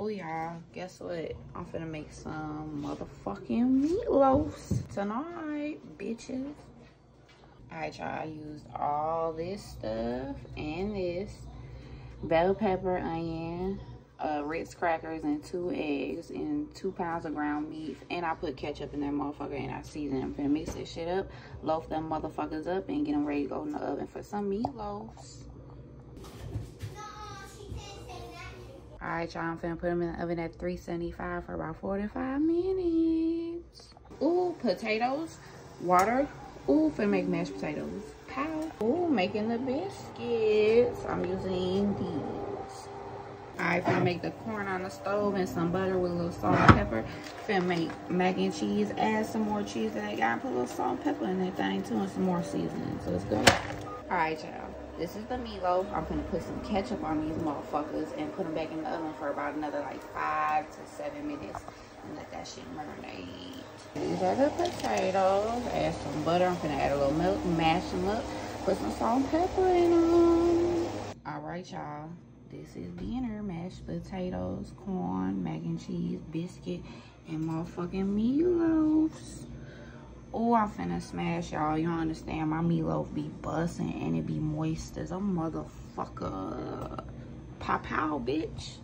Oh y'all, guess what? I'm finna make some motherfucking meatloaf tonight, bitches. Alright y'all, I used all this stuff and this. Bell pepper, onion, uh, Ritz crackers, and two eggs, and two pounds of ground beef. And I put ketchup in that motherfucker and I season them. Finna mix this shit up, loaf them motherfuckers up, and get them ready to go in the oven for some meatloafs. Alright, y'all, I'm finna put them in the oven at 375 for about 45 minutes. Ooh, potatoes, water. Ooh, finna make mashed potatoes. Pow. Ooh, making the biscuits. I'm using these. Alright, finna make the corn on the stove and some butter with a little salt and pepper. Finna make mac and cheese, add some more cheese that I got, put a little salt and pepper in that thing too, and some more seasoning. So let's go. Alright, y'all. This is the meatloaf. I'm gonna put some ketchup on these motherfuckers and put them back in the oven for about another like five to seven minutes and let that shit marinate. These are the potatoes. Add some butter. I'm gonna add a little milk, mash them up, put some salt and pepper in them. All right, y'all. This is dinner. Mashed potatoes, corn, mac and cheese, biscuit, and motherfucking meatloafs. Oh, I'm finna smash y'all. You don't understand. My meatloaf be busting and it be moist as a motherfucker. Pop out, bitch.